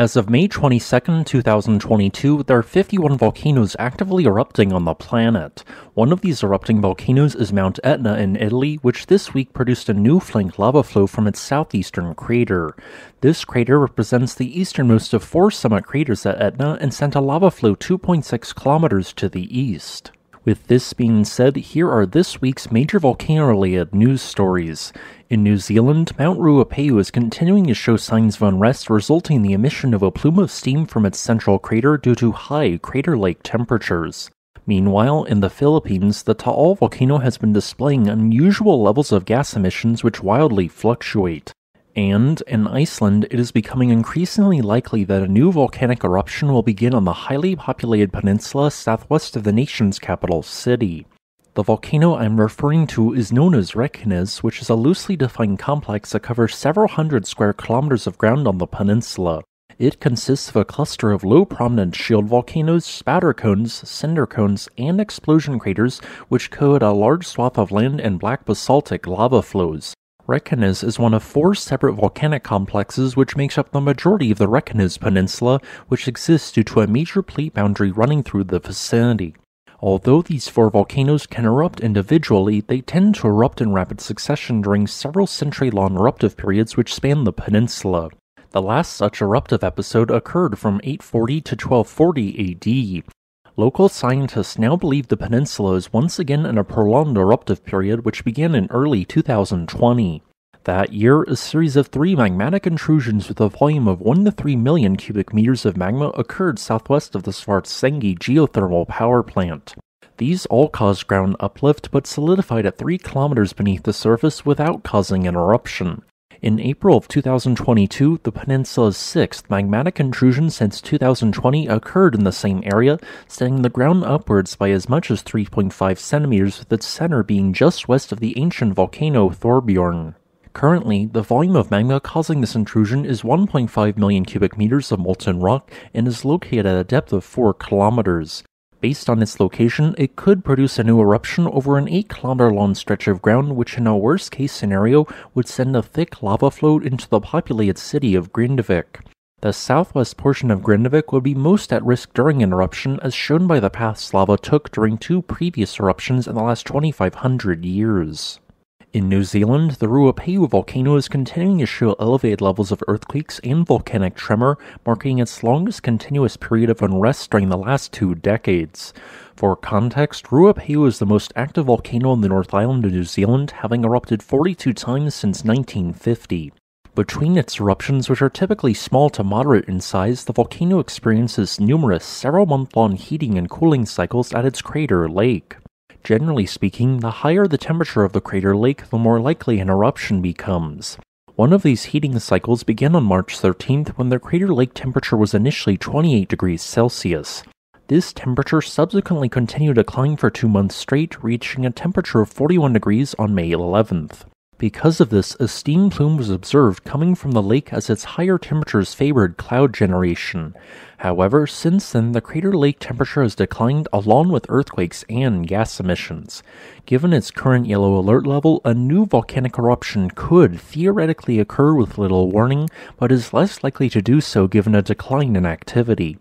As of May 22, 2022, there are 51 volcanoes actively erupting on the planet. One of these erupting volcanoes is Mount Etna in Italy, which this week produced a new flanked lava flow from its southeastern crater. This crater represents the easternmost of four summit craters at Etna and sent a lava flow 2.6 kilometers to the east. With this being said, here are this week's major volcano related news stories. In New Zealand, Mount Ruapehu is continuing to show signs of unrest, resulting in the emission of a plume of steam from its central crater due to high crater lake temperatures. Meanwhile, in the Philippines, the Taal volcano has been displaying unusual levels of gas emissions which wildly fluctuate. And in Iceland, it is becoming increasingly likely that a new volcanic eruption will begin on the highly populated peninsula southwest of the nation's capital city. The volcano I'm referring to is known as Reykjanes, which is a loosely defined complex that covers several hundred square kilometers of ground on the peninsula. It consists of a cluster of low prominent shield volcanoes, spatter cones, cinder cones, and explosion craters, which coat a large swath of land and black basaltic lava flows. Reykjanes is one of four separate volcanic complexes which makes up the majority of the Reykjanes Peninsula, which exists due to a major plate boundary running through the vicinity. Although these four volcanoes can erupt individually, they tend to erupt in rapid succession during several century long eruptive periods which span the peninsula. The last such eruptive episode occurred from 840 to 1240 AD. Local scientists now believe the peninsula is once again in a prolonged eruptive period which began in early 2020. That year, a series of three magmatic intrusions with a volume of 1 to 3 million cubic meters of magma occurred southwest of the Svartsengi geothermal power plant. These all caused ground uplift but solidified at 3 kilometers beneath the surface without causing an eruption. In April of 2022, the peninsula's sixth magmatic intrusion since 2020 occurred in the same area, setting the ground upwards by as much as 3.5 centimeters, with its center being just west of the ancient volcano Thorbjorn. Currently, the volume of magma causing this intrusion is 1.5 million cubic meters of molten rock and is located at a depth of 4 kilometers. Based on its location, it could produce a new eruption over an 8 kilometer long stretch of ground, which in a worst case scenario would send a thick lava flow into the populated city of Grindavik. The southwest portion of Grindavik would be most at risk during an eruption, as shown by the paths lava took during two previous eruptions in the last 2500 years. In New Zealand, the Ruapehu volcano is continuing to show elevated levels of earthquakes and volcanic tremor, marking its longest continuous period of unrest during the last two decades. For context, Ruapehu is the most active volcano on the North Island of New Zealand, having erupted 42 times since 1950. Between its eruptions, which are typically small to moderate in size, the volcano experiences numerous several month long heating and cooling cycles at its crater lake. Generally speaking, the higher the temperature of the crater lake, the more likely an eruption becomes. One of these heating cycles began on March 13th when the crater lake temperature was initially 28 degrees Celsius. This temperature subsequently continued to climb for two months straight, reaching a temperature of 41 degrees on May 11th. Because of this, a steam plume was observed coming from the lake as its higher temperatures favored cloud generation. However, since then, the crater lake temperature has declined along with earthquakes and gas emissions. Given its current yellow alert level, a new volcanic eruption could theoretically occur with little warning, but is less likely to do so given a decline in activity.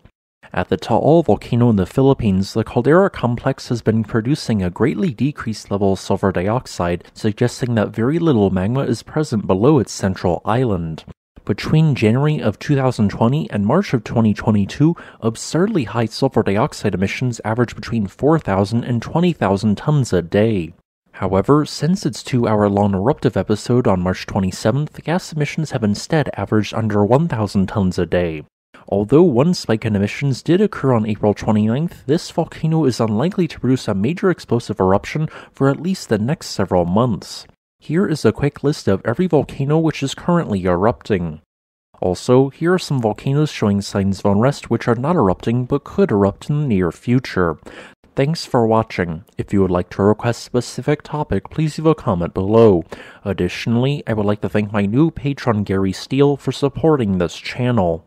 At the Taal volcano in the Philippines, the caldera complex has been producing a greatly decreased level of sulfur dioxide, suggesting that very little magma is present below its central island. Between January of 2020 and March of 2022, absurdly high sulfur dioxide emissions averaged between 4,000 and 20,000 tons a day. However, since its two hour long eruptive episode on March 27th, gas emissions have instead averaged under 1,000 tons a day. Although one spike in emissions did occur on April 29th, this volcano is unlikely to produce a major explosive eruption for at least the next several months. Here is a quick list of every volcano which is currently erupting. Also, here are some volcanoes showing signs of unrest which are not erupting but could erupt in the near future. Thanks for watching. If you would like to request a specific topic, please leave a comment below. Additionally, I would like to thank my new patron Gary Steele for supporting this channel.